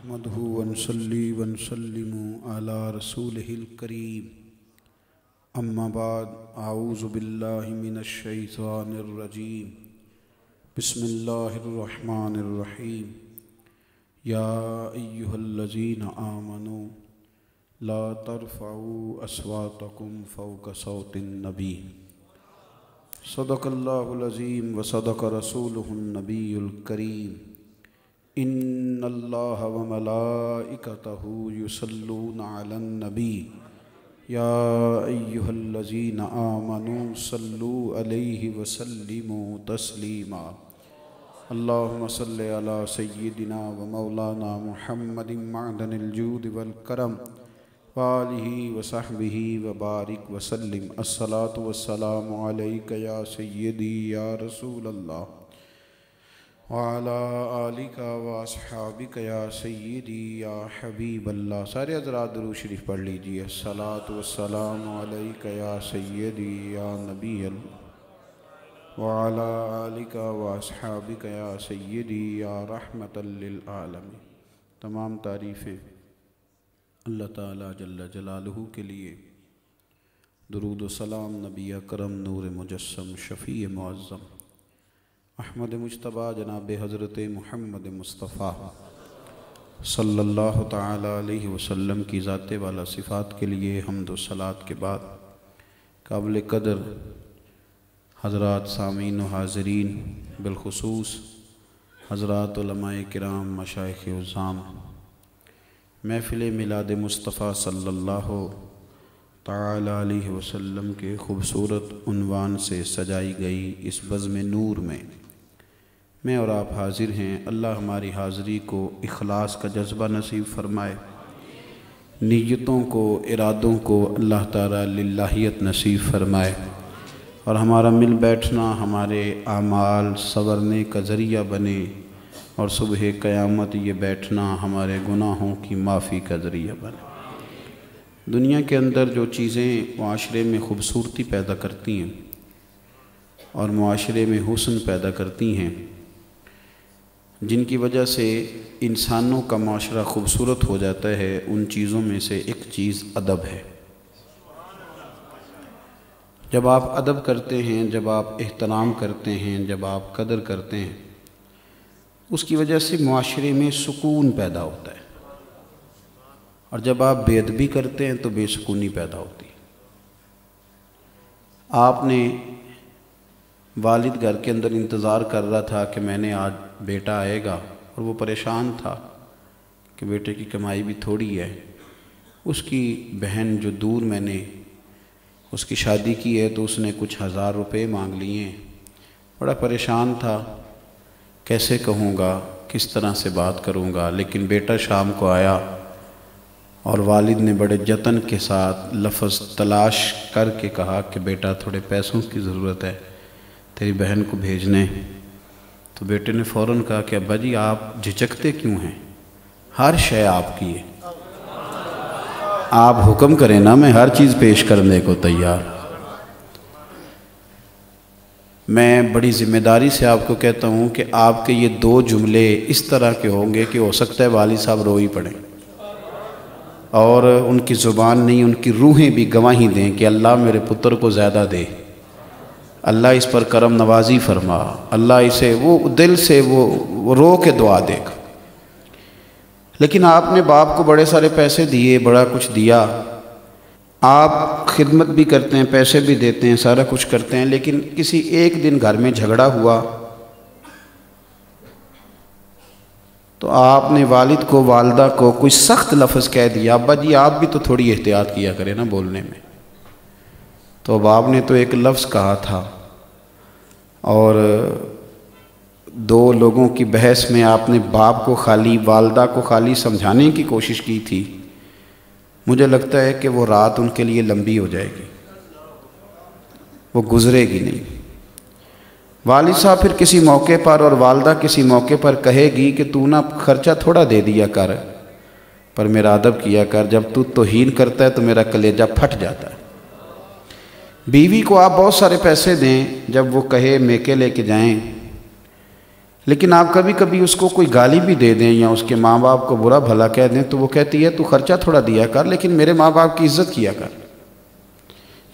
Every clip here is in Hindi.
नहमदहु वनसल्ली वनसल्लिम अला रसूलिहिल करीम अम्मा बाद आऊज़ु बिल्लाहि मिनश शैतानिर रजीम बिस्मिल्लाहिर रहमानिर रहीम या अय्युहल्लज़ीना आमनू ला तरफ़ऊ अस्वातकुम फ़ौक सौतिन नबी व सदक़ रसूलुहुन नबीयुल करीम इन्नल्लाह व मलाइकतहु युसल्लूना अलन नबी या अय्युहल्लज़ीना आमनू सल्लू अलैहि व सल्लिमू तस्लीमा अल्लाहुम्म सल्लि अला सय्यिदिना व मौलाना मुहम्मदिन मअदनिल जूद वल करम वालिही व सहबिही व बारिक वसल्लिम अस्सलातु वस्सलामु अलैका या सय्यदी या रसूल अल्लाह वाला आलिका व असहाबिका या सय्यदी या हबीब अल्लाह सारे हजरात दरूद शरीफ पढ़ लीजिए। अस्सलातु वस्सलामु अलैका या सय्यदी या नबी वाला आलिका व असहाबिका या सय्यदी या रहमतल लिल आलमीन। तमाम तारीफ़ें अल्लाह ताला जल्ल जलालहू के लिए। दरूद सलाम नबी करम नूर मुजस्सम शफ़ी मुअज़्ज़म। अहमद मुशतबा जनाब हज़रत महमद मुस्तफ़ा सल्लल्लाहु ताला की ज़ात वाला सिफ़ात के लिए हमद सलात के बाद काबिल कदर हज़रात सामीन हाज़रीन बिलखसूस हज़रात कराम मशाइख उज़ाम महफ़िल मिलाद मुस्तफ़ा सल्लल्लाहु ताला के ख़ूबसूरत उनवान से सजाई गई इस बज़म नूर में। मैं और आप हाज़िर हैं। अल्लाह हमारी हाज़िरी को इखलास का जज्बा नसीब फरमाए। नीयतों को, इरादों को अल्लाह ताला लिल्लाहियत नसीब फरमाए। और हमारा मिल बैठना, हमारे आमाल संवरने का ज़रिया बने। और सुबह क़यामत ये बैठना, हमारे गुनाहों की माफ़ी का ज़रिया बने। दुनिया के अंदर जो चीज़ें माशरे में ख़ूबसूरती पैदा करती हैं और माशरे में हुसन पैदा करती हैं जिनकी वजह से इंसानों का माशरा ख़ूबसूरत हो जाता है, उन चीज़ों में से एक चीज़ अदब है। जब आप अदब करते हैं, जब आप एहतराम करते हैं, जब आप कदर करते हैं, उसकी वजह से माशरे में सुकून पैदा होता है। और जब आप बेदबी करते हैं तो बेसकूनी पैदा होती है। आपने वालिद घर के अंदर इंतज़ार कर रहा था कि मैंने आज बेटा आएगा और वो परेशान था कि बेटे की कमाई भी थोड़ी है। उसकी बहन जो दूर मैंने उसकी शादी की है तो उसने कुछ हज़ार रुपए मांग लिए। बड़ा परेशान था, कैसे कहूँगा, किस तरह से बात करूँगा। लेकिन बेटा शाम को आया और वालिद ने बड़े जतन के साथ लफ्ज़ तलाश करके कहा कि बेटा थोड़े पैसों की ज़रूरत है, तेरी बहन को भेजने। तो बेटे ने फ़ौर कहा कि अब्बा जी आप झिझकते क्यों हैं? हर शय आपकी है। आप हुक्म करें ना, मैं हर चीज़ पेश करने को तैयार। मैं बड़ी ज़िम्मेदारी से आपको कहता हूँ कि आपके ये दो जुमले इस तरह के होंगे कि हो सकता है वाली साहब रो ही पड़ें। और उनकी ज़ुबान नहीं, उनकी रूहें भी गवाही दें कि अल्लाह मेरे पुत्र को ज़्यादा दे। अल्लाह इस पर करम नवाजी फरमा। अल्लाह इसे वो दिल से वो, वो रो के दुआ देगा। लेकिन आपने बाप को बड़े सारे पैसे दिए बड़ा कुछ दिया। आप खिदमत भी करते हैं पैसे भी देते हैं सारा कुछ करते हैं लेकिन किसी एक दिन घर में झगड़ा हुआ। तो आपने वालिद को वालदा को कोई सख्त लफ्ज़ कह दिया। अब्बा जी आप भी तो थोड़ी एहतियात किया करें ना बोलने में। तो अब ने तो एक लफ्ज़ कहा था और दो लोगों की बहस में आपने बाप को खाली, वालदा को खाली समझाने की कोशिश की थी। मुझे लगता है कि वो रात उनके लिए लंबी हो जाएगी। वो गुजरेगी नहीं। वालिद साहब फिर किसी मौके पर और वालदा किसी मौके पर कहेगी कि तू ना खर्चा थोड़ा दे दिया कर, पर मेरा अदब किया कर, जब तू तोहीन करता है तो मेरा कलेजा फट जाता है। बीवी को आप बहुत सारे पैसे दें जब वो कहे, मेके लेके जाएँ। लेकिन आप कभी कभी उसको कोई गाली भी दे दें या उसके माँ बाप को बुरा भला कह दें तो वो कहती है, तू खर्चा थोड़ा दिया कर, लेकिन मेरे माँ बाप की इज़्ज़त किया कर।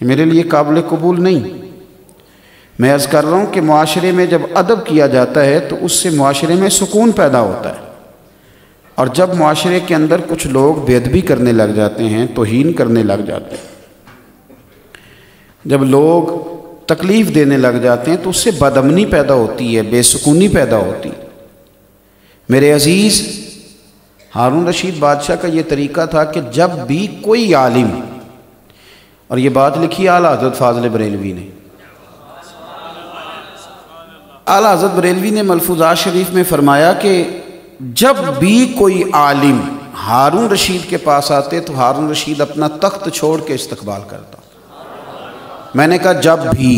मेरे लिए काबिल कबूल नहीं। मैं अर्ज़ कर रहा हूँ कि माशरे में जब अदब किया जाता है तो उससे माशरे में सुकून पैदा होता है। और जब माशरे के अंदर कुछ लोग बेदबी करने लग जाते हैं, तोहीन करने लग जाते हैं। जब लोग तकलीफ़ देने लग जाते हैं तो उससे बदमनी पैदा होती है, बेसुकूनी पैदा होती है। मेरे अज़ीज़, हारून रशीद बादशाह का ये तरीका था कि जब भी कोई आलिम, और ये बात लिखी आला हज़रत फाजल बरेलवी ने। आला हज़रत बरेलवी ने मलफूजा शरीफ में फरमाया कि जब भी कोई आलिम हारून रशीद के पास आते तो हारून रशीद अपना तख्त छोड़ के इस्तकबाल करता। मैंने कहा, जब भी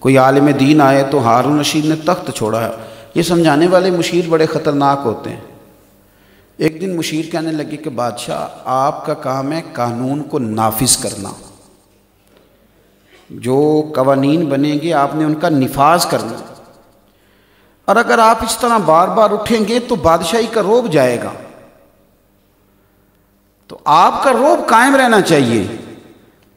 कोई आलिम दीन आए तो हारून रशीद ने तख्त छोड़ा है। ये समझाने वाले मुशीर बड़े ख़तरनाक होते हैं। एक दिन मुशीर कहने लगे कि, बादशाह, आपका काम है कानून को नाफिज करना। जो कवानीन बनेंगे, आपने उनका निफाज करना। और अगर आप इस तरह बार बार उठेंगे तो बादशाही का रोब जाएगा। तो आपका रोब कायम रहना चाहिए।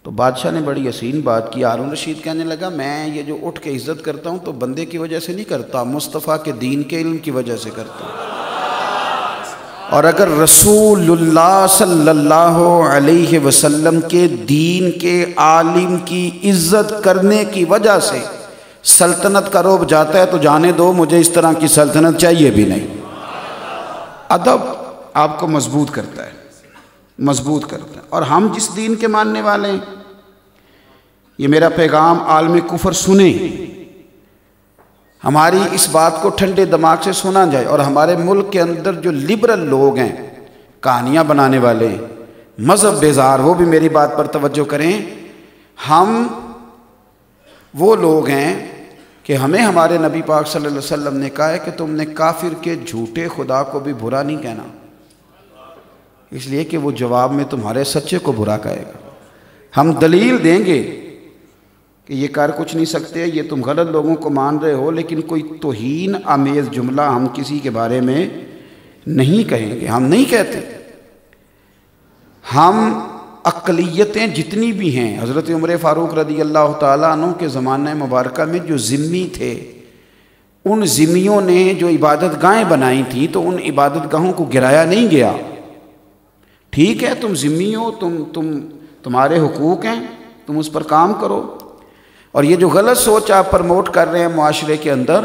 तो बादशाह ने बड़ी हसीन बात की। आरून रशीद कहने लगा, मैं ये जो उठ के इज़्ज़त करता हूँ तो बंदे की वजह से नहीं करता, मुस्तफ़ा के दीन के इल्म की वजह से करता हूँ। और अगर रसूलुल्लाह सल्लल्लाहु अलैहि वसल्लम के दीन के आलिम की इज़्ज़त करने की वजह से सल्तनत का रोब जाता है तो जाने दो, मुझे इस तरह की सल्तनत चाहिए भी नहीं। अदब आपको मज़बूत करता है। मज़बूत करता है। और हम जिस दीन के मानने वाले हैं, ये मेरा पैगाम आलम कुफर सुने हमारी इस बात को ठंडे दिमाग से सुना जाए और हमारे मुल्क के अंदर जो लिबरल लोग हैं, कहानियाँ बनाने वाले, मज़हब बेजार, वो भी मेरी बात पर तवज्जो करें। हम वो लोग हैं कि हमें हमारे नबी पाक सल्लल्लाहु अलैहि वसल्लम ने कहा है कि तुमने काफिर के झूठे खुदा को भी बुरा नहीं कहना। इसलिए कि वो जवाब में तुम्हारे सच्चे को बुरा कहेगा। हम दलील देंगे कि ये कर कुछ नहीं सकते, ये तुम गलत लोगों को मान रहे हो, लेकिन कोई तोहीन, आमेज़ जुमला हम किसी के बारे में नहीं कहेंगे। हम नहीं कहते। हम अकलीतें जितनी भी हैं, हज़रत उमर फ़ारूक रदी अल्लाह तु के ज़माने मुबारक में जो ज़िम्मी थे, उन ज़िम्मियों ने जो इबादत गाहें बनाई थी तो उन इबादत गाहों को गिराया नहीं गया। ठीक है, तुम ज़िम्मी हो, तुम तुम, तुम्हारे हकूक़ हैं, तुम उस पर काम करो। और ये जो गलत सोच आप प्रमोट कर रहे हैं माशरे के अंदर,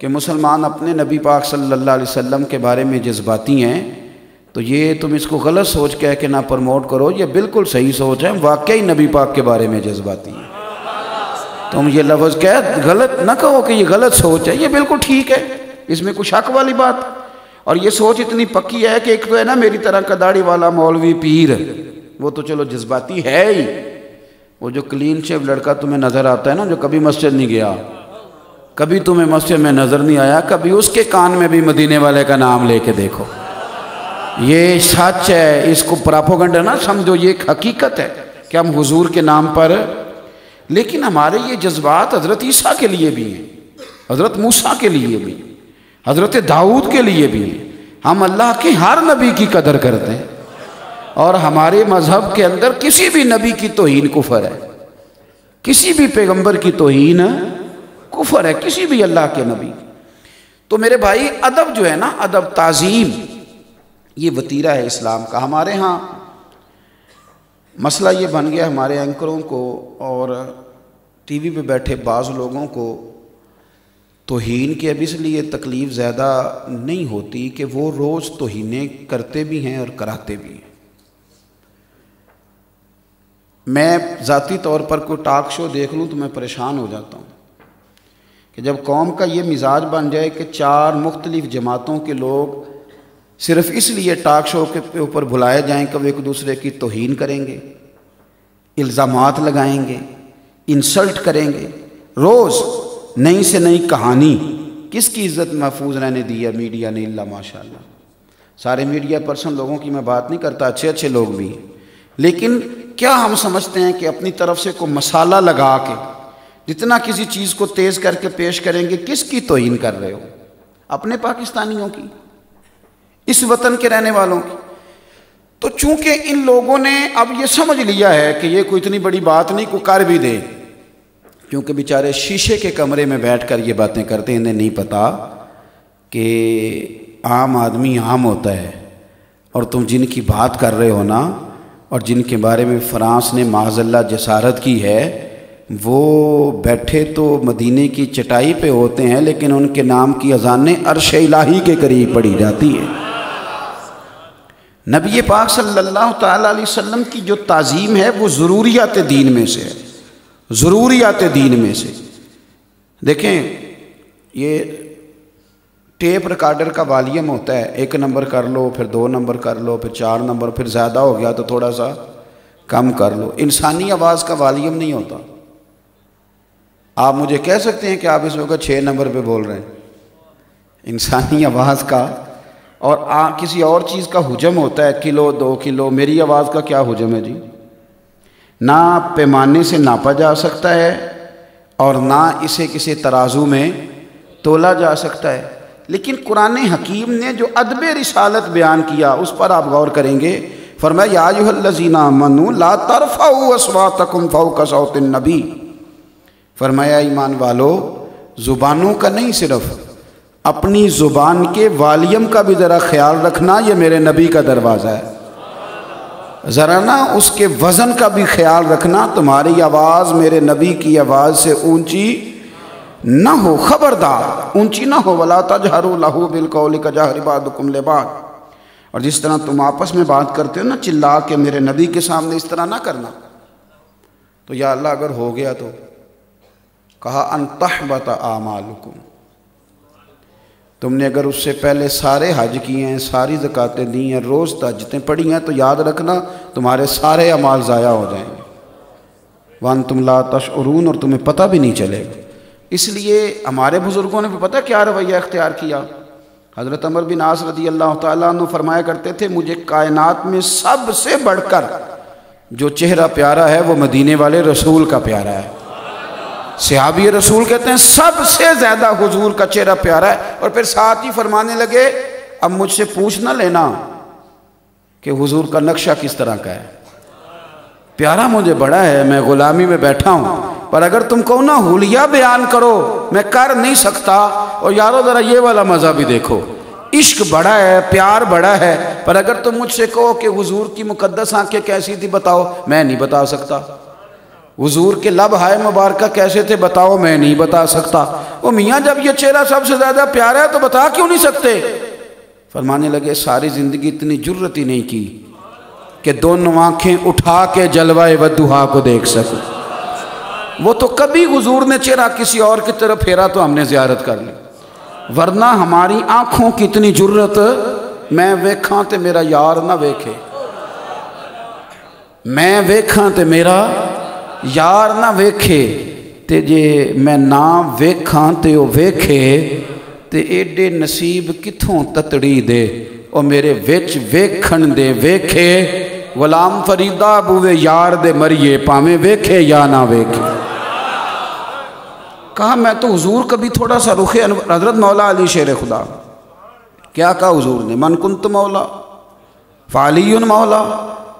कि मुसलमान अपने नबी पाक सल्लल्लाहु अलैहि वसल्लम के बारे में जज्बाती हैं तो ये तुम इसको गलत सोच कह के ना प्रमोट करो, ये बिल्कुल सही सोच है, वाकई नबी पाक के बारे में जज्बाती हैं। तुम ये लफ्ज़ कह, गलत ना कहो कि ये गलत सोच है, ये बिल्कुल ठीक है, इसमें कुछ हक वाली बात। और ये सोच इतनी पक्की है कि एक तो है ना, मेरी तरह का दाढ़ी वाला मौलवी पीर। वो तो चलो जज्बाती है ही। वो जो क्लीन शेव लड़का तुम्हें नज़र आता है ना, जो कभी मस्जिद नहीं गया, कभी तुम्हें मस्जिद में नज़र नहीं आया, कभी उसके कान में भी मदीने वाले का नाम लेके देखो। ये सच है, इसको प्रापोगंड ना समझो, ये एक हकीकत है कि हम हुजूर के नाम पर। लेकिन हमारे ये जज्बात हज़रत ईसा के लिए भी हैं, हज़रत मूसा के लिए भी। हज़रत दाऊद के लिए भी, हम अल्लाह के हर नबी की कदर करते हैं। और हमारे मज़हब के अंदर किसी भी नबी की तोहन कुफर है। किसी भी पैगंबर की तोहन कुफर है, किसी भी अल्लाह के नबी। तो मेरे भाई, अदब जो है ना, अदब ताज़ीम, ये वतीरा है इस्लाम का हमारे यहाँ। मसला ये बन गया हमारे एंकरों को और टीवी पे बैठे बाज़ लोगों को तोहन की अब इसलिए तकलीफ़ ज़्यादा नहीं होती कि वो रोज़ तोहनें करते भी हैं और कराते भी हैं। मैं ज़ाती तौर पर कोई टाक शो देख लूँ तो मैं परेशान हो जाता हूँ कि जब कौम का ये मिजाज बन जाए कि चार मुख्तलिफ़ जमातों के लोग सिर्फ़ इसलिए टाक शो के ऊपर बुलाए जाएँ कि वो एक दूसरे की तोहन करेंगे इल्ज़ाम लगाएँगे इंसल्ट करेंगे, रोज़ नई से नई कहानी। किसकी इज़्ज़त महफूज रहने दी है? मीडिया ने इल्ला माशा सारे मीडिया पर्सन लोगों की मैं बात नहीं करता अच्छे अच्छे लोग भी लेकिन क्या हम समझते हैं कि अपनी तरफ़ से कोई मसाला लगा के, जितना किसी चीज़ को तेज़ करके पेश करेंगे, किसकी तोहन कर रहे हो? अपने पाकिस्तानियों की, इस वतन के रहने वालों की। तो चूँकि इन लोगों ने अब ये समझ लिया है कि ये कोई इतनी बड़ी बात नहीं को कर भी दे। क्योंकि बेचारे शीशे के कमरे में बैठकर ये बातें करते इन्हें नहीं पता कि आम आदमी आम होता है। और तुम जिनकी बात कर रहे हो ना, और जिनके बारे में फ्रांस ने माजल्ला जसारत की है, वो बैठे तो मदीने की चटाई पे होते हैं, लेकिन उनके नाम की अजानें अरश इलाही के करीब पड़ी जाती है। नबी पाक सल्लल्लाहु अलैहि वसल्लम की जो ताज़ीम है, वो ज़रूरियात दीन में से है। ज़रूरियात दीन में से। देखें ये टेप रिकॉर्डर का वालीम होता है एक नंबर कर लो फिर दो नंबर कर लो फिर चार नंबर फिर ज़्यादा हो गया तो थोड़ा सा कम कर लो। इंसानी आवाज़ का वालीम नहीं होता। आप मुझे कह सकते हैं कि आप इस वक्त छः नंबर पे बोल रहे हैं। इंसानी आवाज़ का और आ, किसी और चीज़ का हुजम होता है किलो दो किलो मेरी आवाज़ का क्या हुजम है जी? ना पैमाने से नापा जा सकता है और ना इसे किसी तराजू में तोला जा सकता है। लेकिन कुरान हकीम ने जो अदब रिसालत बयान किया, उस पर आप गौर करेंगे, फरमाया याजीना मनु ला तरफ़ा तकुम फ़ाउ कसौत नबी। फरमाया, ईमान वालो, ज़ुबानों का नहीं सिर्फ़, अपनी ज़ुबान के वालियम का भी ज़रा ख्याल रखना यह मेरे नबी का दरवाज़ा है। ज़रा ना उसके वज़न का भी ख्याल रखना, तुम्हारी आवाज़ मेरे नबी की आवाज़ से ऊँची ना हो, खबरदार, ऊँची ना हो, वला तजहरु लहू बिलकौल का जहरिबादुकुम लेबाद। और जिस तरह तुम आपस में बात करते हो ना, चिल्ला के मेरे नबी के सामने इस तरह ना करना। तो या अल्लाह अगर हो गया तो कहा अनतहबत आमालुकुम। तुमने अगर उससे पहले सारे हज किए हैं, सारी जक़ातें दी हैं, रोज़ तजतें पढ़ी हैं तो याद रखना, तुम्हारे सारे अमाल ज़ाया हो जाएँगे। वन तुम ला तशरून और तुम्हें पता भी नहीं चलेगा। इसलिए हमारे बुज़ुर्गों ने भी पता क्या रवैया अख्तियार किया? हज़रत अमर बिन आस रदी अल्लाह तु फरमाया करते थे, मुझे कायनात में सबसे बढ़कर जो चेहरा प्यारा है, वो मदीने वाले रसूल का प्यारा है। सिहाबी रसूल कहते हैं, सबसे ज़्यादा हुजूर का चेहरा प्यारा है। और फिर साथ ही फरमाने लगे, अब मुझसे पूछ ना लेना कि हुजूर का नक्शा किस तरह का है। प्यारा मुझे बड़ा है, मैं गुलामी में बैठा हूँ। पर अगर तुम कहो ना, हुलिया बयान करो, मैं कर नहीं सकता। और यारो, ज़रा ये वाला मज़ा भी देखो। इश्क बड़ा है, प्यार बड़ा है। पर अगर तुम मुझसे कहो कि हुजूर की मुकद्दस आँखें कैसी थी, बताओ। मैं नहीं बता सकता। हुजूर के लब हाय मुबारक कैसे थे बताओ, मैं नहीं बता सकता। वो मियाँ, जब ये चेहरा सबसे ज़्यादा प्यारा है तो बता क्यों नहीं सकते? फरमाने लगे, सारी ज़िंदगी इतनी ज़रूरत ही नहीं की कि दोनों आँखें उठा के जलवाए वदुहा को देख सको। वो तो कभी हुजूर ने चेहरा किसी और की तरफ़ फेरा तो हमने जियारत कर ली। वरना हमारी आँखों की इतनी ज़रूरत, मैं वेखा तो मेरा यार ना वेखे। मैं वेखा तो मेरा यार ना वेखे ते जे मैं ना वेखा ते ਉਹ ਵੇਖੇ ਤੇ ਏਡੇ ਨਸੀਬ ਕਿੱਥੋਂ ਤਤੜੀ ਦੇ ਉਹ ਮੇਰੇ ਵਿੱਚ ਵੇਖਣ ਦੇ ਵੇਖੇ गुलाम फरीदा बुवे यार दे मरिए पावे वेखे या ना वेखे कहा मैं तो हुजूर कभी थोड़ा सा रुखे हजरत मौला अली शेर खुदा क्या कहा हुजूर ने मन कुंत मौला फाली मौला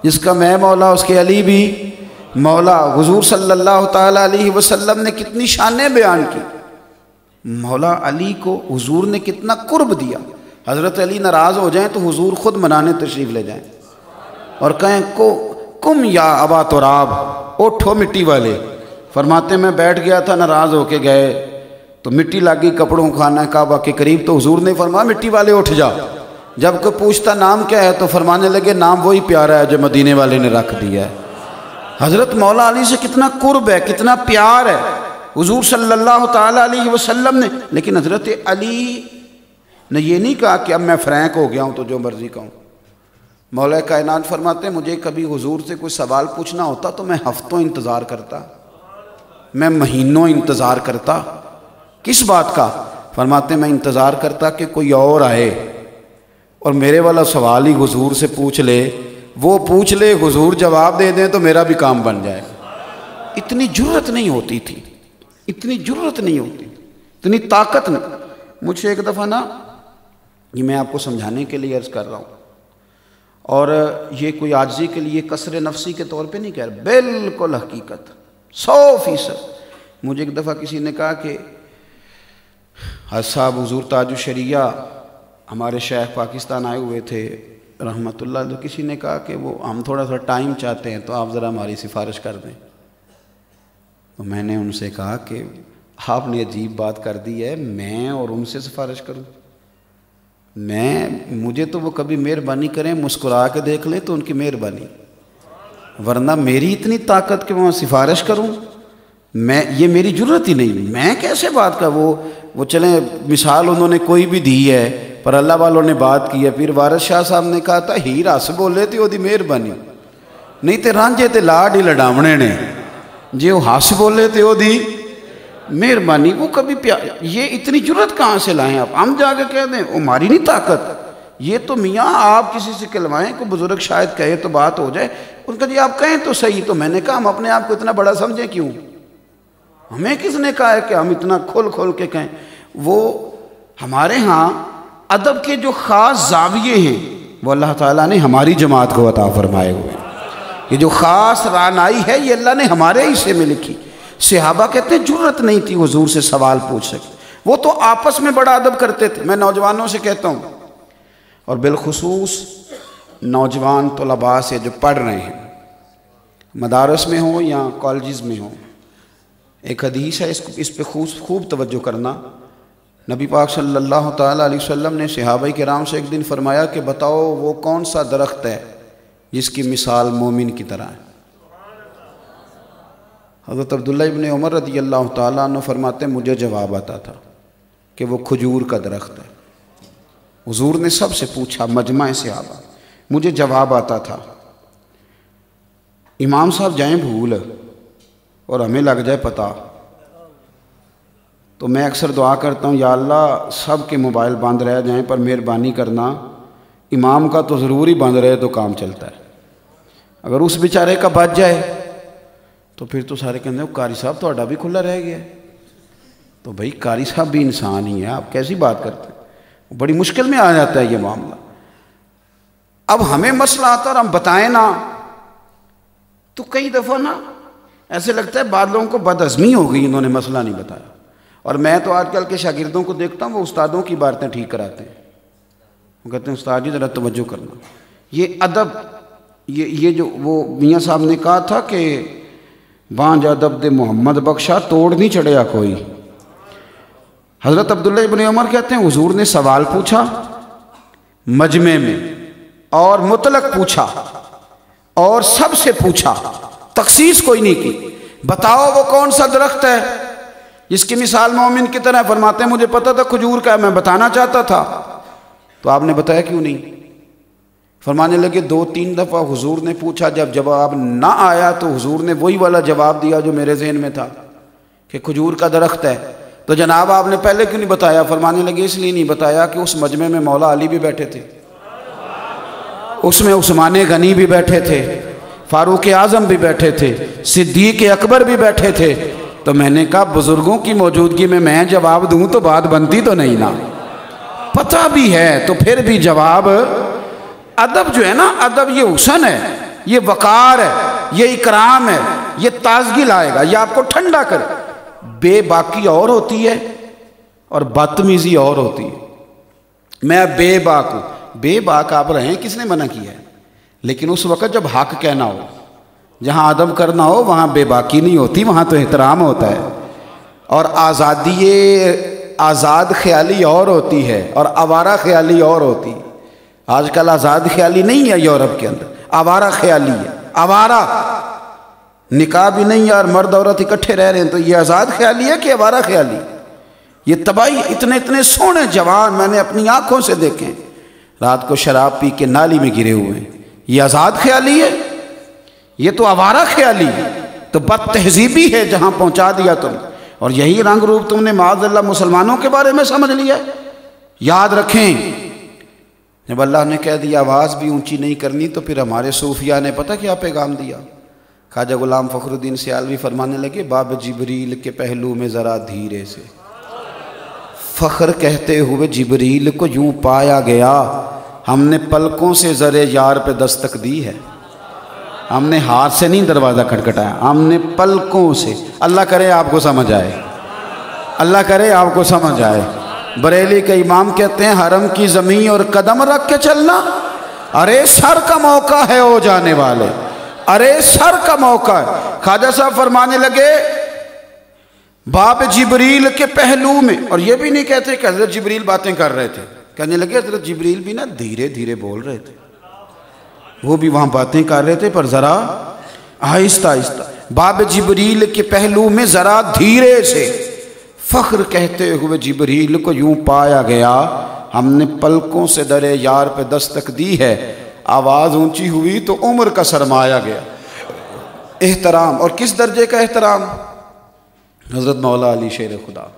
जिसका मैं मौला उसके अली भी मौला हजूर सल्लल्लाहु अलैहि वसल्लम ने कितनी शानें बयान की। मौला अली को हुजूर ने कितना कुर्ब दिया। हज़रत अली नाराज़ हो जाएँ तो हुजूर ख़ुद मनाने तशरीफ़ ले जाएँ। और कहें, को कुम या अबा तुराब, उठो मिट्टी वाले। फरमाते, मैं बैठ गया था, नाराज़ होके गए। तो मिट्टी लागी, कपड़ों खाना काबा के करीब। तो हुजूर ने फरमाया, मिट्टी वाले, उठ जा। जब कोई पूछता, नाम क्या है? तो फरमाने लगे, नाम वही प्यारा है, जो मदीने वाले ने रख दिया है। हज़रत मौला अली से कितना कुर्ब है, कितना प्यार है। हुजूर सल्लल्लाहु अलैहि वसल्लम ने, लेकिन हज़रत अली ने ये नहीं कहा कि अब मैं फ्रैंक हो गया हूँ तो जो मर्ज़ी कहूँ। मौला कायनात फरमाते मुझे कभी हुजूर से कोई सवाल पूछना होता तो मैं हफ्तों इंतज़ार करता, मैं महीनों इंतज़ार करता। किस बात का? फरमाते मैं इंतज़ार करता कि कोई और आए और मेरे वाला सवाल ही हुजूर से पूछ ले वो पूछ ले, हुजूर जवाब दे दें तो मेरा भी काम बन जाए। इतनी ज़रूरत नहीं होती थी। इतनी ज़रूरत नहीं होती। इतनी ताकत नहीं मुझे एक दफ़ा ना ये मैं आपको समझाने के लिए अर्ज़ कर रहा हूँ। और ये कोई आजी के लिए कसर नफसी के तौर पे नहीं कह रहा, बिल्कुल हकीकत। सौ फ़ीसद। मुझे एक दफ़ा किसी ने कहा कि, हज साहब, हजूर ताजुशरिया हमारे शेख पाकिस्तान आए हुए थे। रहमतुल्लाह तो किसी ने कहा कि वो, हम थोड़ा सा टाइम चाहते हैं तो आप ज़रा हमारी सिफारिश कर दें। तो मैंने उनसे कहा कि, आपने अजीब बात कर दी है, मैं और उनसे सिफारिश करूँ। मैं, मुझे तो वो कभी मेहरबानी करें, मुस्कुरा के देख लें तो उनकी मेहरबानी। वरना मेरी इतनी ताकत कि वहाँ सिफारिश करूँ, मैं, ये मेरी ज़रूरत ही नहीं। मैं कैसे बात का वो वो चले, मिसाल उन्होंने कोई भी दी है पर अल्लाह वालों ने बात की है, फिर वारस शाह साहब ने कहा था हीर हस बोले तो वो मेहरबानी। नहीं तो रांझे तो लाड ही लड़ावने ने। जे वो हस बोले तो मेहरबानी, वो कभी प्यार ये इतनी ज़रूरत कहाँ से लाएँ आप? हम जाके कह दें वो हमारी नहीं ताकत। ये तो मियाँ आप किसी से कहलवाएँ को बुज़ुर्ग शायद कहे तो बात हो जाए। उनका जी, आप कहें तो सही तो मैंने कहा, हम अपने आप को इतना बड़ा समझें क्यों? हमें किसने कहा है कि हम इतना खोल खोल के कहें? वो हमारे यहाँ अदब के जो ख़ास जाविये हैं, वो अल्लाह ताला ने हमारी जमात को अता फरमाए हुए हैं। ये जो ख़ास रानाई है, ये अल्लाह ने हमारे हिस्से में लिखी। सिहाबा कहते हैं, ज़रूरत नहीं थी हजूर से सवाल पूछ सके। वो तो आपस में बड़ा अदब करते थे। मैं नौजवानों से कहता हूँ, और बिलखसूस नौजवान तलबा से जो पढ़ रहे हैं, मदारस में हो या कॉलेज में हो, एक हदीस है, इसको इस पर खूब खूब तवज्जो करना। नबी पाक सल्लल्लाहु अलैहि वसल्लम ने सहाबा कराम से एक दिन फरमाया कि बताओ वो कौन सा दरख्त है जिसकी मिसाल मोमिन की तरह है? हज़रत अब्दुल्ला इबन उमर रदी अल्लाह तु फरमाते, मुझे जवाब आता था कि वो खजूर का दरख्त है। हजूर ने सबसे पूछा, मजमा से आबा मुझे जवाब आता था, इमाम साहब जाएँ भूल और हमें लग जाए पता। तो मैं अक्सर दुआ करता हूँ, या अल्लाह, सब के मोबाइल बंद रह जाएँ, पर मेहरबानी करना। इमाम का तो ज़रूर ही बंद रहे तो काम चलता है। अगर उस बेचारे का बच जाए तो फिर तो सारे कहते कारी साहब तो भी खुला रह गया तो भाई, कारी साहब भी इंसान ही है, आप कैसी बात करते हैं? बड़ी मुश्किल में आ जाता है ये मामला। अब हमें मसला आता और हम बताएँ ना तो कई दफ़ा ना, ऐसे लगता है, बाद लोगों को बदअजमी हो गई, इन्होंने मसला नहीं बताया। और मैं तो आजकल के शागिर्दों को देखता हूँ, वो उस्तादों की बातें ठीक कराते हैं। वो कहते हैं, उस्ताद जी, ज़रा तवज्जो करना ये अदब, ये ये जो वो मियाँ साहब ने कहा था कि बांझ अदब दे मोहम्मद बख्शा, तोड़ नहीं चढ़िया कोई। हज़रत अब्दुल्ला इबन उमर कहते हैं, हुजूर ने सवाल पूछा, मजमे में, और मुतलक पूछा, और सबसे पूछा, तखसीस कोई नहीं की। बताओ वो कौन सा दरख्त है? जिसकी मिसाल मोमिन की तरह फरमाते, मुझे पता था खजूर का मैं बताना चाहता था। तो आपने बताया क्यों नहीं? फरमाने लगे, दो तीन दफ़ा हुजूर ने पूछा, जब जवाब ना आया तो हुजूर ने वही वाला जवाब दिया जो मेरे जहन में था, कि खजूर का दरख्त है। तो जनाब, आपने पहले क्यों नहीं बताया? फरमाने लगे, इसलिए नहीं बताया कि उस मजमे में मौला अली भी बैठे थे, उसमें उस्मान गनी भी बैठे थे, फारूक आज़म भी बैठे थे, सिद्दीक अकबर भी बैठे थे तो मैंने कहा, बुज़ुर्गों की मौजूदगी में मैं जवाब दूँ तो बात बनती तो नहीं ना। पता भी है तो फिर भी जवाब, अदब जो है ना, अदब ये हुसन है, ये वकार है, ये इकराम है, ये ताजगी लाएगा, ये आपको ठंडा कर बेबाकी और होती है और बदतमीजी और होती है। मैं बेबाक हूँ। बेबाक आप रहे, किसने मना किया है? लेकिन उस वक्त जब हक कहना हो जहाँ अदब करना हो, वहाँ बेबाकी नहीं होती, वहाँ तो एहतराम होता है। और आज़ादी आज़ाद ख्याली और होती है, और आवारा ख्याली और होती है। आजकल आज़ाद ख्याली नहीं है यूरोप के अंदर, आवारा ख्याली है, आवारा। निकाह भी नहीं यार मर्द औरत इकट्ठे रह रहे हैं तो ये आज़ाद ख्याली है कि आवारा ख्याली? ये तबाही इतने इतने सोने जवान मैंने अपनी आँखों से देखे रात को शराब पी के नाली में गिरे हुए हैं। ये आज़ाद ख्याली है? ये तो आवारा ख्याली तो बद तहजीबी है जहाँ पहुँचा दिया तुम। और यही रंग रूप तुमने माजल्ला मुसलमानों के बारे में समझ लिया याद रखें, जब अल्लाह ने कह दिया, आवाज़ भी ऊँची नहीं करनी तो फिर हमारे सूफिया ने पता क्या पैगाम दिया? खाजा गुलाम फ़खरुद्दीन सियालवी फरमाने लगे, बाब जबरील के पहलू में ज़रा धीरे से। फ़ख्र कहते हुए जबरील को यूँ पाया गया, हमने पलकों से ज़रे यार पे दस्तक दी है। हमने हाथ से नहीं दरवाज़ा खटखटाया, हमने पलकों से। अल्लाह करे आपको समझ आए। अल्लाह करे आपको समझ आए। बरेली के इमाम कहते हैं, हरम की ज़मीन और कदम रख के चलना। अरे सर का मौका है ओ जाने वाले। अरे सर का मौका है। खाजा साहब फरमाने लगे, बाप जिबरील के पहलू में, और ये भी नहीं कहते कि हज़रत जिबरील बातें कर रहे थे। कहने लगे, हज़रत जिबरील भी ना धीरे धीरे बोल रहे थे। वो भी वहाँ बातें कर रहे थे, पर ज़रा आहिस्ता आहिस्ता। बाब जिबरील के पहलू में ज़रा धीरे से फ़ख्र कहते हुए जिबरील को यूँ पाया गया, हमने पलकों से दरे यार पे दस्तक दी है, आवाज़ ऊँची हुई तो उम्र का सरमाया गया। एहतराम, और किस दर्जे का एहतराम? हज़रत मौला अली शेर खुदा।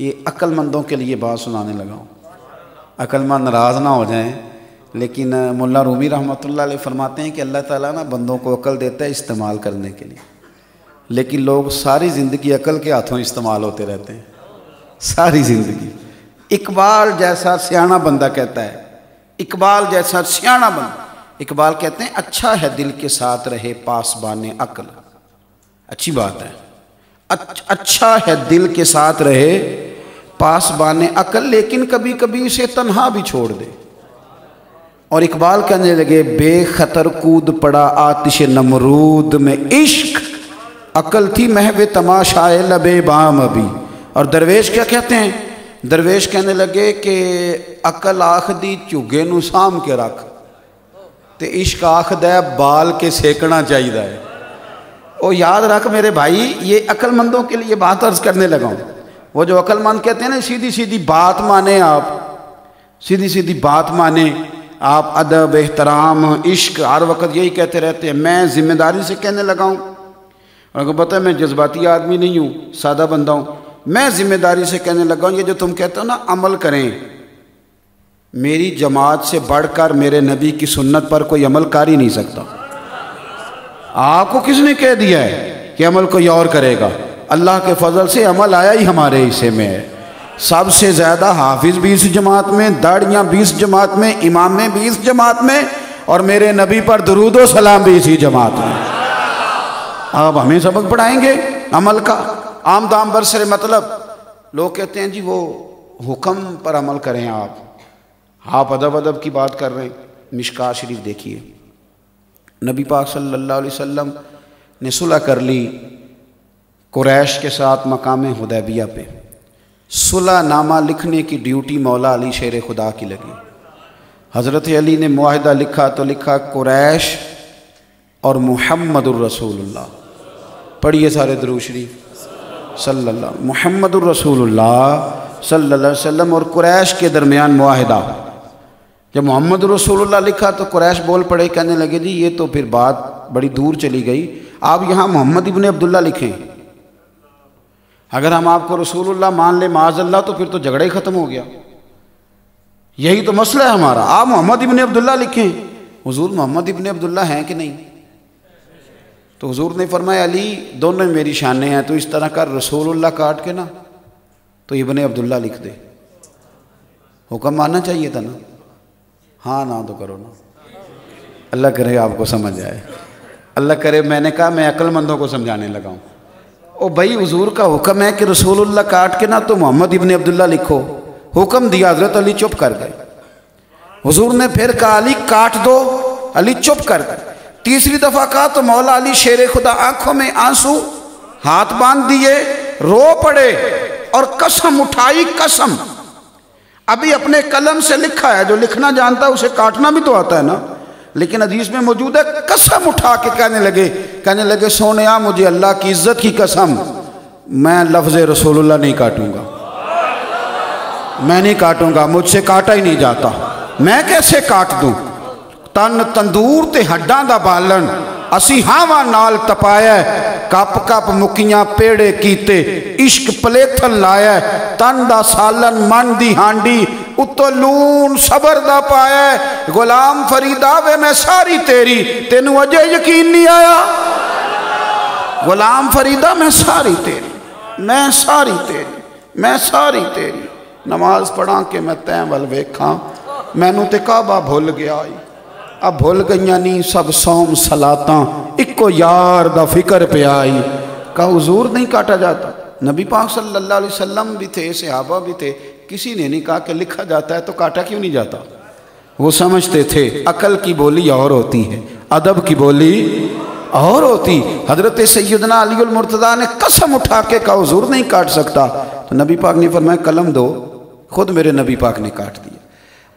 ये अक्लमंदों के लिए बात सुनाने लगा हूँ। अक्लमंद नाराज़ ना हो जाएँ। लेकिन मुल्ला रूमी रहमत फरमाते हैं कि अल्लाह ताला ना बंदों को अकल देता है इस्तेमाल करने के लिए। लेकिन लोग सारी ज़िंदगी अकल के हाथों इस्तेमाल होते रहते हैं। सारी ज़िंदगी। इकबाल जैसा सियाणा बंदा कहता है। इकबाल जैसा सियाणा बंदा। इकबाल कहते हैं अच्छा है दिल के साथ रहे पास बाने अकल। अच्छी बात है। अच्छा है दिल के साथ रहे पास बाने अकल, लेकिन कभी कभी इसे तन्हा भी छोड़ दे। और इकबाल कहने लगे, बेखतर कूद पड़ा आतिश नमरूद में। इश्क, अकल थी महवे तमाशाए लबे बाम अभी। और दरवेश क्या कहते हैं? दरवेश कहने लगे कि अकल आख दी झुगे साम के रख। तो इश्क आखद है, बाल के सेकना चाहिए वो याद रख मेरे भाई, ये अक्लमंदों के लिए बात अर्ज़ करने लगा हूँ। वो जो अक्लमंद कहते हैं ना सीधी सीधी बात माने आप। सीधी सीधी बात माने। आप अदब, एहतराम, इश्क, हर वक्त यही कहते रहते हैं, मैं ज़िम्मेदारी से कहने लगा हूँ। उनको पता है, मैं जज्बाती आदमी नहीं हूँ, सादा बंदा हूँ। मैं ज़िम्मेदारी से कहने लगा हूँ, ये जो तुम कहते हो ना, अमल करें। मेरी जमात से बढ़कर मेरे नबी की सुन्नत पर कोई अमल कर ही नहीं सकता। आपको किसने कह दिया है कि अमल कोई और करेगा? अल्लाह के फजल से अमल आया ही हमारे हिस्से में है। सबसे ज़्यादा हाफिज भी इस जमात में दाड़ियाँ भी इस जमात में, इमामें इस जमात में, और मेरे नबी पर दरूद सलाम भी इसी जमात में। अब हमें सबक पढ़ाएँगे अमल का। आम दाम बरसरे मतलब लोग कहते हैं जी वो हुक्म पर अमल करें आप। आप अदब अदब की बात कर रहे हैं। मिशका शरीफ देखिए। नबी पाक सल्लल्लाहु अलैहि वसल्लम ने सुलह कर ली कुरैश के साथ मकाम हुदैबिया पे। नामा लिखने की ड्यूटी मौला अली शेर खुदा की लगी। हज़रत अली ने माहिदा लिखा तो लिखा, कुरैश और मोहम्मद रसूलुल्लाह। पढ़िए सारे दरू शरीफ। सल्लल्लाहु मोहम्मद रसूलुल्लाह सल्लल्लाहु अलैहि वसल्लम और कुरैश के दरमियान माहिदा जब मोहम्मद रसूलुल्लाह लिखा तो कुरैश बोल पड़े, कहने लगे, जी, ये तो फिर बात बड़ी दूर चली गई। आप यहाँ मोहम्मद इबन अब्दुल्ला लिखें। अगर हम आपको रसूलुल्लाह मान ले माजल्ला तो फिर तो झगड़ा ही ख़त्म हो गया। यही तो मसला है हमारा। आप मोहम्मद इबन अब्दुल्ला लिखें। हुजूर मोहम्मद इबन अब्दुल्ला हैं कि नहीं? तो हुजूर ने फरमाया, अली, दोनों मेरी शानें हैं तो इस तरह का रसूलुल्लाह काट के ना तो इबन अब्दुल्ला लिख दे। हुक्म मानना चाहिए था ना? हाँ ना तो करो ना। अल्लाह करे आपको समझ आए। अल्लाह करे, मैंने कहा, मैं अक्लमंदों को समझाने लगा हूँ। ओ भाई, हजूर का हुक्म है कि रसूलुल्लाह काट के ना तो मोहम्मद इबन अब्दुल्ला लिखो। हुक्म दिया हज़रत अली चुप कर गए। हुजूर ने फिर कहा, अली, काट दो। अली चुप कर गए। तीसरी दफ़ा कहा तो मौला अली, शेर खुदा आँखों में आँसू, हाथ बाँध दिए, रो पड़े और कसम उठाई, कसम। अभी अपने कलम से लिखा है, जो लिखना जानता है, उसे काटना भी तो आता है ना? लेकिन अज़ीज़ में मौजूद है, कसम उठा के कहने लगे कहने लगे, सोने आ, मुझे अल्लाह की इज़्ज़त की कसम, मैं लफ्ज़ रसूलुल्लाह नहीं काटूँगा। मैं नहीं काटूँगा, मुझसे काटा ही नहीं जाता। मैं कैसे काट दूँ? तन तंदूर ते हड्डा का बालन, असी हावा नाल तपाया कप कप मुकियाँ पेड़े कीते, इश्क पलेथन लाया तन दा सालन, मन दी हांडी लून सबर दा पाया गुलाम फरीदा वे मैं सारी तेरी तेन अजे यकीन नहीं आया गुलाम फरीदा मैं सारी तेरी मैं सारी तेरी मैं सारी तेरी नमाज़ पढ़ा के मैं तै वाल वेखा मैनू तो काबा भुल गया आ भुल गई नहीं सब सौम सलाता इको यार दा फ़िक्र पे आई का हजूर नहीं काटा जाता नबी पाक सल्लल्लाहु अलैहि वसल्लम भी थे सहाबा भी थे किसी ने नहीं कहा कि लिखा जाता है तो काटा क्यों नहीं जाता? वो समझते थे, अकल की बोली और होती है, अदब की बोली और होती हज़रत सैदना अलीमरतदा ने कसम उठा के कहा, हजूर नहीं काट सकता। तो नबी पाक ने फरमाया, कलम दो, खुद मेरे नबी पाक ने काट दिया।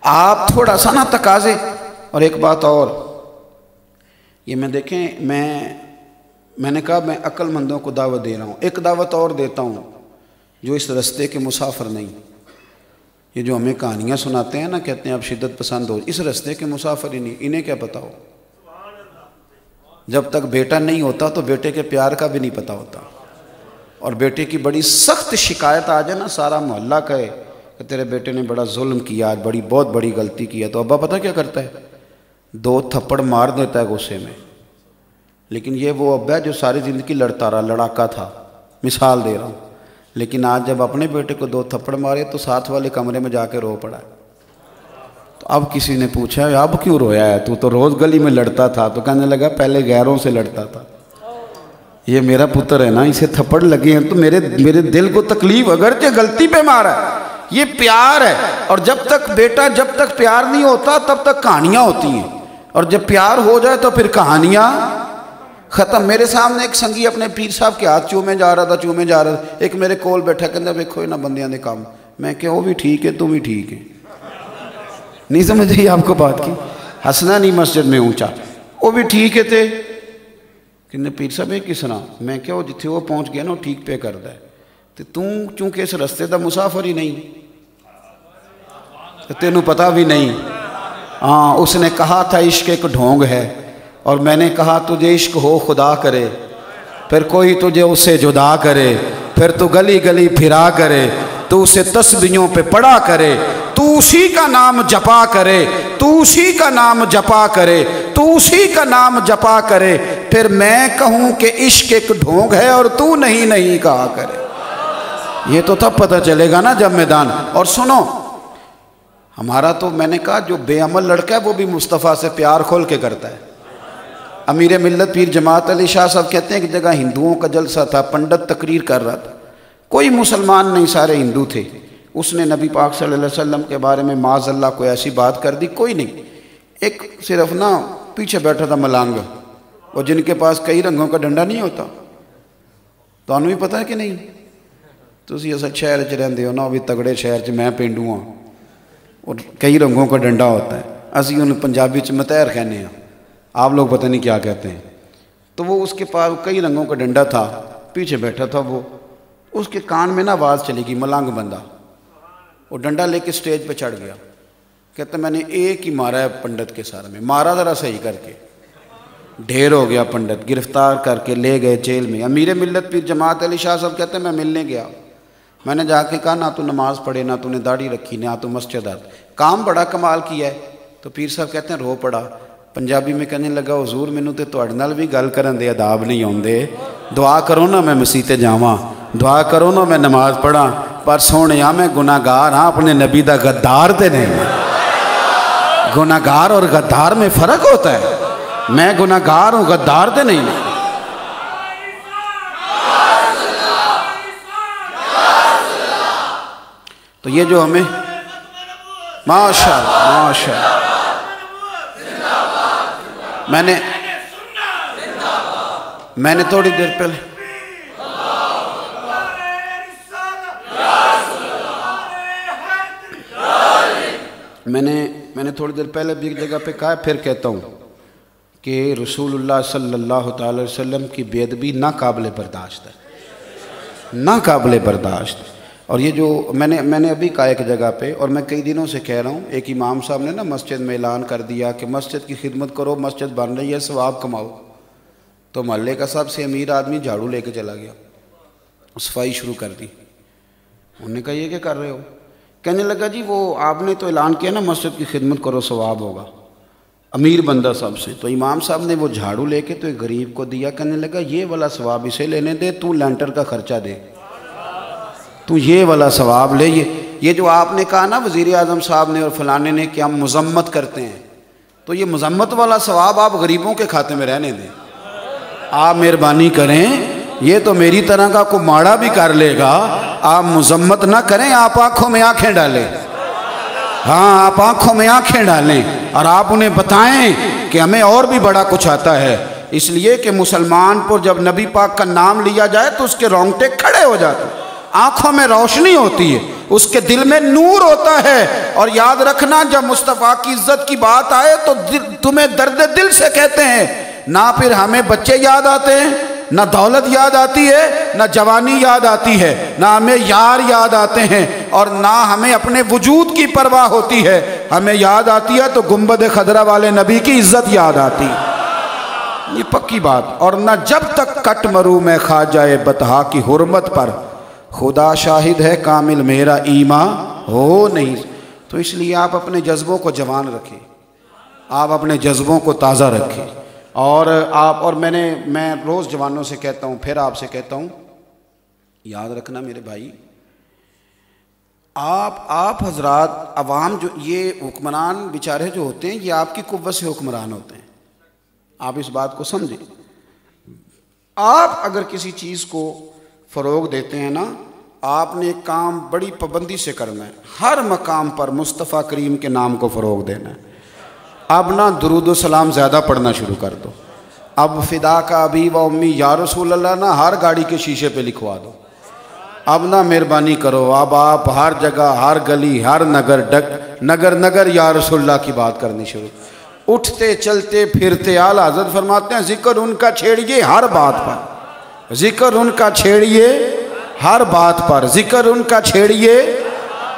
आप थोड़ा सा ना तकाजे। और एक बात और, ये मैं देखें, मैं, मैंने कहा, मैं अक्लमंदों को दावत दे रहा हूँ। एक दावत और देता हूँ, जो इस रस्ते के मुसाफिर नहीं। ये जो हमें कहानियाँ सुनाते हैं ना, कहते हैं आप शिद्दत पसंद हो, इस रस्ते के मुसाफिर ही नहीं, इन्हें क्या पता हो? जब तक बेटा नहीं होता तो बेटे के प्यार का भी नहीं पता होता। और बेटे की बड़ी सख्त शिकायत आ जाए ना, सारा मोहल्ला कहे कि तेरे बेटे ने बड़ा जुल्म किया, आज बड़ी, बहुत बड़ी गलती किया तो अब्बा पता क्या करता है? दो थप्पड़ मार देता है गुस्से में। लेकिन ये वो अब्बा जो सारी ज़िंदगी लड़ता रहा, लड़ाका था। मिसाल दे रहा हूँ। लेकिन आज जब अपने बेटे को दो थप्पड़ मारे तो साथ वाले कमरे में जाके रो पड़ा। तो अब किसी ने पूछा, अब क्यों रोया है? तू तो रोज़ गली में लड़ता था। तो कहने लगा, पहले गैरों से लड़ता था। ये मेरा पुत्र है ना, इसे थप्पड़ लगे हैं तो मेरे मेरे दिल को तकलीफ़ अगर जो गलती पे मारा है। ये प्यार है, और जब तक बेटा, जब तक प्यार नहीं होता, तब तक कहानियाँ होती हैं। और जब प्यार हो जाए तो फिर कहानियाँ ख़त्म। मेरे सामने एक संगी अपने पीर साहब के हाथ चूमे जा रहा था, चूमे जा रहा था। एक मेरे कोल बैठा कहता वेखो इन्होंने बंदियाँ ने काम मैं क्या वो भी ठीक है, तू भी ठीक है। नहीं समझ रही आपको बात की? हंसना नहीं मस्जिद में ऊँचा। वो भी ठीक है थे कि पीर साहब ये किस तरह मैं क्या वो जिथे वो पहुँच गया ना वो ठीक पे करता है। तो तू, चूँकि इस रस्ते का मुसाफर ही नहीं तो तेन पता भी नहीं। हाँ उसने कहा था, इश्क एक ढोंग है। और मैंने कहा, तुझे इश्क हो, खुदा करे। फिर कोई तुझे उससे जुदा करे। फिर तू गली गली फिरा करे। तू उसे तस्बियों पे पड़ा करे। तू उसी का नाम जपा करे। तू उसी का नाम जपा करे। तू उसी का नाम जपा करे। फिर मैं कहूँ कि इश्क एक ढोंग है और तू नहीं नहीं कहा करे। ये तो तब पता चलेगा ना जब मैदान। और सुनो, हमारा तो मैंने कहा, जो बेअमल लड़का है, वो भी मुस्तफ़ा से प्यार खोल के करता है। अमीर मिलत पीर जमात अली शाह साहब कहते हैं कि जगह हिंदुओं का जलसा था, पंडित तकरीर कर रहा था। कोई मुसलमान नहीं, सारे हिंदू थे। उसने नबी पाक सल्लल्लाहु अलैहि वसल्लम के बारे में माज अल्लाह को ऐसी बात कर दी, कोई नहीं। एक सिर्फ़ ना, पीछे बैठा था मलांग, और जिनके पास कई रंगों का डंडा नहीं होता। तो भी पता है कि नहीं? ਤੁਸੀਂ असल शहर च रहते हो ना भी तगड़े शहर मैं पेंडू हाँ और कई रंगों का डंडा होता है। असं उन्हें पंजाबी च मतैर कहने हैं। आप लोग पता नहीं क्या कहते हैं। तो वो उसके पास कई रंगों का डंडा था, पीछे बैठा था वो। उसके कान में ना आवाज़ चलेगी मलंग बंदा। वो डंडा लेके स्टेज पे चढ़ गया। कहते, मैंने एक ही मारा है पंडित के सारे में। मारा ज़रा सही करके। ढेर हो गया पंडित, गिरफ़्तार करके ले गए जेल में। अमीर मिलत पीर जमात अली शाह साहब कहते, मैं मिलने गया। मैंने जाके कहा, ना तू नमाज़ पढ़े, ना तूने दाढ़ी रखी, ना तू मस्जिद काम बड़ा कमाल किया है। तो पीर साहब कहते हैं, रो पड़ा। पंजाबी में कहने लगा हजूर मैनू तो थोड़े भी गल करन दे अदाब नहीं आते दुआ करो ना मैं मसीते जावा दुआ करो ना मैं नमाज़ पढ़ा पर सोने मैं गुनागार हाँ अपने नबी का गद्दार नहीं गुनागार और गद्दार में फ़र्क होता है मैं गुनागार हूँ गद्दार तो नहीं तो ये जो हमें माशा माशा मैंने मैंने थोड़ी देर पहले मैंने मैंने थोड़ी देर पहले भी एक जगह पे कहा, फिर कहता हूँ कि रसूलुल्लाह सल्लल्लाहु अलैहि वसल्लम की बेदबी नाकाबिल बर्दाश्त है। नाकाबिल बर्दाश्त। और ये जो मैंने मैंने अभी कहा एक जगह पे, और मैं कई दिनों से कह रहा हूँ, एक इमाम साहब ने ना मस्जिद में ऐलान कर दिया कि मस्जिद की खिदमत करो, मस्जिद बन रही है, सवाब कमाओ। तो मोहल्ले का सबसे अमीर आदमी झाड़ू लेके चला गया। सफ़ाई शुरू कर दी। उन्होंने कहा, ये क्या कर रहे हो? कहने लगा, जी, वो आपने तो ऐलान किया ना, मस्जिद की खिदमत करो, सवाब होगा। अमीर बंदा सबसे तो इमाम साहब ने वो झाड़ू लेके तो एक गरीब को दिया। कहने लगा, ये वाला सवाब इसे लेने दे, तू लेंटर का खर्चा दे। तू ये वाला सवाब ले, ये ये जो आपने कहा ना वज़ी अजम साहब ने और फलाने ने कि हम मजम्मत करते हैं तो ये मजम्मत वाला सवाब आप गरीबों के खाते में रहने दें। आप मेहरबानी करें, ये तो मेरी तरह का को माड़ा भी कर लेगा, आप मजम्मत ना करें, आप आँखों में आँखें डालें। हाँ आप आँखों में आँखें डालें और आप उन्हें बताएँ कि हमें और भी बड़ा कुछ आता है। इसलिए कि मुसलमान पर जब नबी पाक का नाम लिया जाए तो उसके रोंगटे खड़े हो जाते आँखों में रोशनी होती है, उसके दिल में नूर होता है। और याद रखना, जब मुस्तफ़ा की इज़्ज़त की बात आए तो तुम्हें दर्द दिल से कहते हैं। ना फिर हमें बच्चे याद आते हैं, ना दौलत याद आती है, ना जवानी याद आती है, ना हमें यार याद आते हैं, और ना हमें अपने वजूद की परवाह होती है। हमें याद आती है तो गुंबद खदरा वाले नबी की इज़्ज़त याद आती। ये पक्की बात। और ना जब तक कट मरू में खा जाए बतहा की हुरमत पर खुदा शाहिद है कामिल मेरा ईमा हो नहीं। तो इसलिए आप अपने जज्बों को जवान रखें। आप अपने जज्बों को ताज़ा रखें। और आप, और मैंने, मैं रोज़ जवानों से कहता हूँ, फिर आपसे कहता हूँ, याद रखना मेरे भाई, आप आप हजरात अवाम जो, ये हुक्मरान बेचारे जो होते हैं, ये आपकी कुत से हुक्मरान होते हैं। आप इस बात को समझें। आप अगर किसी चीज़ को फ़रोग देते हैं ना, आपने काम बड़ी पाबंदी से करना है। हर मकाम पर मुस्तफ़ा करीम के नाम को फ़रोग देना है। अब ना दरुद सलाम ज़्यादा पढ़ना शुरू कर दो। अब फ़िदा का अभी व उम्मी, या रसूल अल्लाह ना हर गाड़ी के शीशे पे लिखवा दो। अब ना मेहरबानी करो। अब आप हर जगह, हर गली, हर नगर डग नगर नगर, या रसुल्ला की बात करनी शुरू। उठते, चलते, फिरते, आला हज़रत फरमाते हैं, ज़िक्र उनका छेड़िए हर बात पर। ज़िक्र उनका छेड़िए हर बात पर, ज़िक्र उनका छेड़िए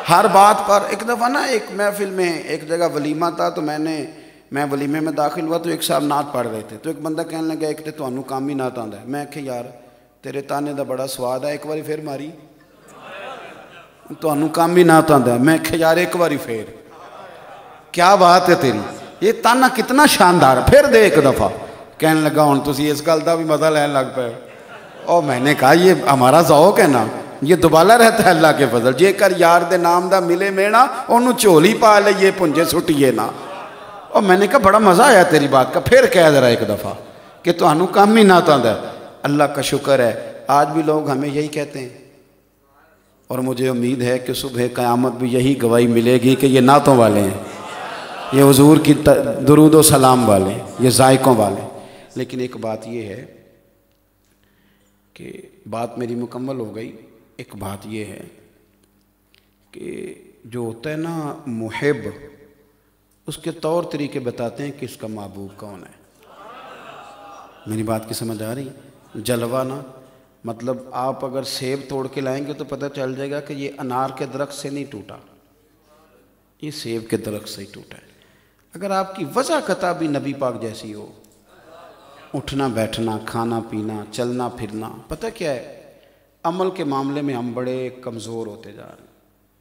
हर बात पर। एक दफ़ा ना एक महफिल में एक जगह वलीमा था तो मैंने, मैं वलीमे में दाखिल हुआ तो एक साहब नात पढ़ रहे थे। तो एक बंदा कहने लगा, एक तो थानू काम ही नात आता है। मैं आखे, यार, तेरे ताने का बड़ा स्वाद है, एक बार फिर मारी। थानू काम ही नात आता है। मैं आखे, यार, एक बार फिर। क्या बात है तेरी? ये ताना कितना शानदार फिर दे एक दफ़ा। कहन लगा हूँ तुम इस गल का भी मज़ा लैन लग पाए और मैंने कहा, ये हमारा जौक है ना, ये दुबाला रहता है अल्लाह के फजल। जेकर यार दे नाम दा मिले मेना ओनू झोली पा लीए पुंजे सुटिए ना। और मैंने कहा, बड़ा मज़ा आया तेरी बात का। फिर कह जरा एक दफ़ा कि तहु काम ही ना आता अल्लाह का शुक्र है, आज भी लोग हमें यही कहते हैं। और मुझे उम्मीद है कि सुबह क़यामत भी यही गवाही मिलेगी कि ये नातों वाले हैं, ये हजूर की दरुद सलाम वाले, ये जायकों वाले। लेकिन एक बात ये है कि बात मेरी मुकम्मल हो गई। एक बात ये है कि जो होता है ना मुहब, उसके तौर तरीके बताते हैं कि इसका महबूब कौन है। मेरी बात की समझ आ रही? जलवा ना मतलब आप अगर सेब तोड़ के लाएँगे तो पता चल जाएगा कि ये अनार के दरख्त से नहीं टूटा। ये सेब के दरख्त से ही टूटा है। अगर आपकी वजह कता भी नबी पाक जैसी हो उठना, बैठना, खाना, पीना, चलना, फिरना, पता क्या है? अमल के मामले में हम बड़े कमज़ोर होते जा रहे हैं।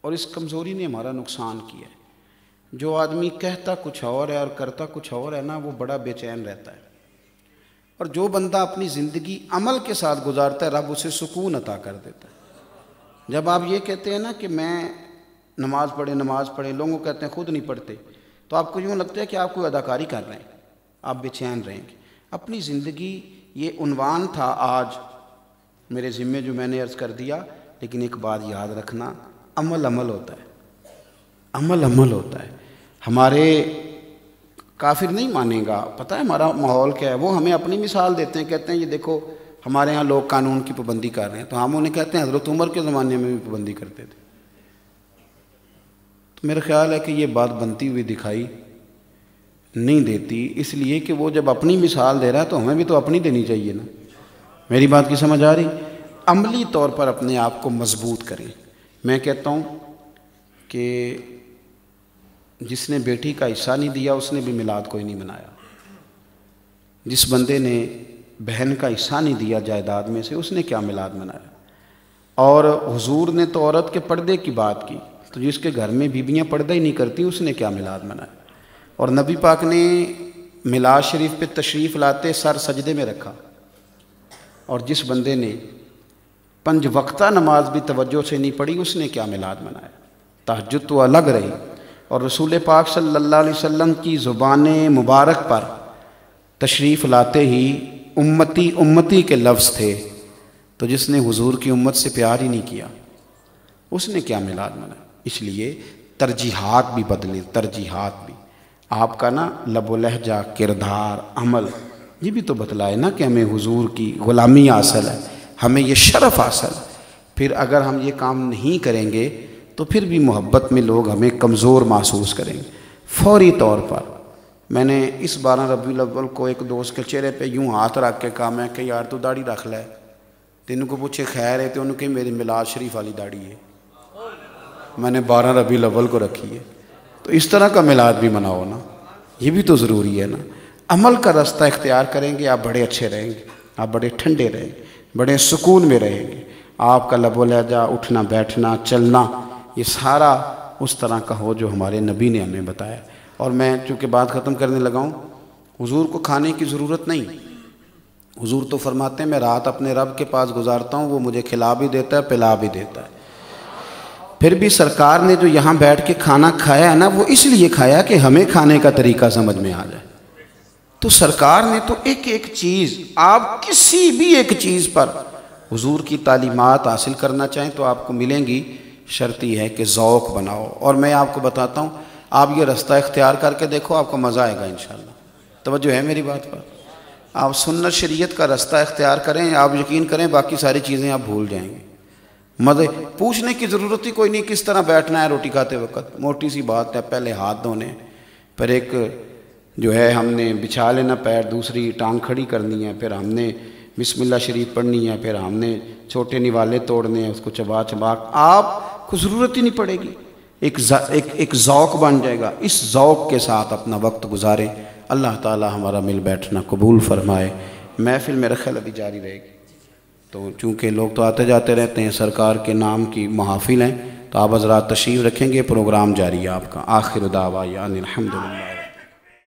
और इस कमज़ोरी ने हमारा नुकसान किया है। जो आदमी कहता कुछ और है और करता कुछ और है ना, वो बड़ा बेचैन रहता है। और जो बंदा अपनी ज़िंदगी अमल के साथ गुजारता है, रब उसे सुकून अता कर देता है। जब आप ये कहते हैं ना कि मैं नमाज़ पढ़े नमाज़ पढ़े, लोगों कहते हैं, खुद नहीं पढ़ते तो आपको यूँ लगता है कि आप कोई अदाकारी कर रहे हैं। आप बेचैन रहेंगे। अपनी ज़िंदगी, ये उनवान था आज। मेरे ज़िम्मे जो मैंने अर्ज़ कर दिया, लेकिन एक बात याद रखना, अमल अमल होता है। अमल अमल होता है। हमारे काफिर नहीं मानेगा। पता है हमारा माहौल क्या है? वो हमें अपनी मिसाल देते हैं, कहते हैं, ये देखो, हमारे यहाँ लोग कानून की पाबंदी कर रहे हैं। तो हम उन्हें कहते हैं, हज़रत उमर के ज़माने में भी पाबंदी करते थे। तो मेरा ख्याल है कि ये बात बनती हुई दिखाई नहीं देती, इसलिए कि वो जब अपनी मिसाल दे रहा है तो हमें भी तो अपनी देनी चाहिए ना। मेरी बात की समझ आ रही? अमली तौर पर अपने आप को मज़बूत करें। मैं कहता हूँ कि जिसने बेटी का हिस्सा नहीं दिया, उसने भी मिलाद कोई नहीं मनाया। जिस बंदे ने बहन का हिस्सा नहीं दिया जायदाद में से, उसने क्या मिलाद मनाया? और हुजूर ने तो औरत के पर्दे की बात की तो जिसके घर में बीबियाँ पर्दा ही नहीं करती, उसने क्या मिलाद मनाया? और नबी पाक ने मिलाद शरीफ पे तशरीफ़ लाते सर सजदे में रखा। और जिस बंदे ने पंज वक्ता नमाज़ भी तवज्जो से नहीं पढ़ी, उसने क्या मिलाद मनाया? तहजद तो अलग रही और रसूल पाक सल्लल्लाहु अलैहि वसल्लम की ज़ुबान मुबारक पर तशरीफ़ लाते ही उम्मती उम्मती के लफ्ज़ थे तो जिसने हुजूर की उम्मत से प्यार ही नहीं किया, उसने क्या मिलाद मनाया? इसलिए तरजीहात भी बदले, तरजीहात भी। आपका ना लबो लहजा किरदार, अमल, ये भी तो बतलाए ना कि हमें हुजूर की ग़ुलामी हासिल है, हमें ये शरफ़ हासिल है। फिर अगर हम ये काम नहीं करेंगे तो फिर भी मोहब्बत में लोग हमें कमज़ोर महसूस करेंगे। फौरी तौर पर, मैंने इस बारह रबी अव्वल को एक दोस्त के चेहरे पे यूँ हाथ रख के कहा, मैं कि यार, तू दाढ़ी रख लै। तेन को पूछे, खैर है? तो उन्होंने कही, मेरी मिलाद शरीफ वाली दाढ़ी है। मैंने बारह रबी अव्वल को रखी है। तो इस तरह का मिलाद भी मनाओ ना। ये भी तो ज़रूरी है ना। अमल का रास्ता इख्तियार करेंगे, आप बड़े अच्छे रहेंगे, आप बड़े ठंडे रहेंगे, बड़े सुकून में रहेंगे। आपका लबो लहजा उठना, बैठना, चलना, ये सारा उस तरह का हो जो हमारे नबी ने हमें बताया। और मैं चूँकि बात ख़त्म करने लगा हूँ, हुजूर को खाने की ज़रूरत नहीं। हुजूर तो फरमाते हैं, मैं रात अपने रब के पास गुजारता हूँ, वो मुझे खिला भी देता है, पिला भी देता है। फिर भी सरकार ने जो यहाँ बैठ के खाना खाया है ना, वो इसलिए खाया कि हमें खाने का तरीका समझ में आ जाए। तो सरकार ने तो एक एक चीज़, आप किसी भी एक चीज़ पर हुजूर की तालीमत हासिल करना चाहें तो आपको मिलेंगी। शर्ती है कि ज़ौक बनाओ। और मैं आपको बताता हूँ, आप ये रास्ता इख्तियार करके देखो, आपको मज़ा आएगा इन तवज्जो है मेरी बात पर? आप सुन्नत शरीयत का रास्ता इख्तियार करें, आप यकीन करें, बाकी सारी चीज़ें आप भूल जाएँगे। मज़े। पूछने की ज़रूरत ही कोई नहीं, किस तरह बैठना है रोटी खाते वक्त। मोटी सी बात है, पहले हाथ धोने पर एक जो है हमने बिछा लेना पैर, दूसरी टांग खड़ी करनी है, फिर हमने बिस्मिल्लाह शरीफ पढ़नी है, फिर हमने छोटे निवाले तोड़ने हैं, उसको चबा चबा। आपको ज़रूरत ही नहीं पड़ेगी। एक एक एक ज़ौक बन जाएगा। इस ज़ौक के साथ अपना वक्त गुजारें। अल्लाह ताला हमारा मिल बैठना कबूल फरमाए। महफिल मेरा ख्याल अभी जारी रहेगी। तो चूँकि लोग तो आते जाते रहते हैं, सरकार के नाम की महाफिल हैं तो आप हजरा तशरीफ़ रखेंगे, प्रोग्राम जारी है आपका। आखिर दावा, यानी अलहमदिल्ला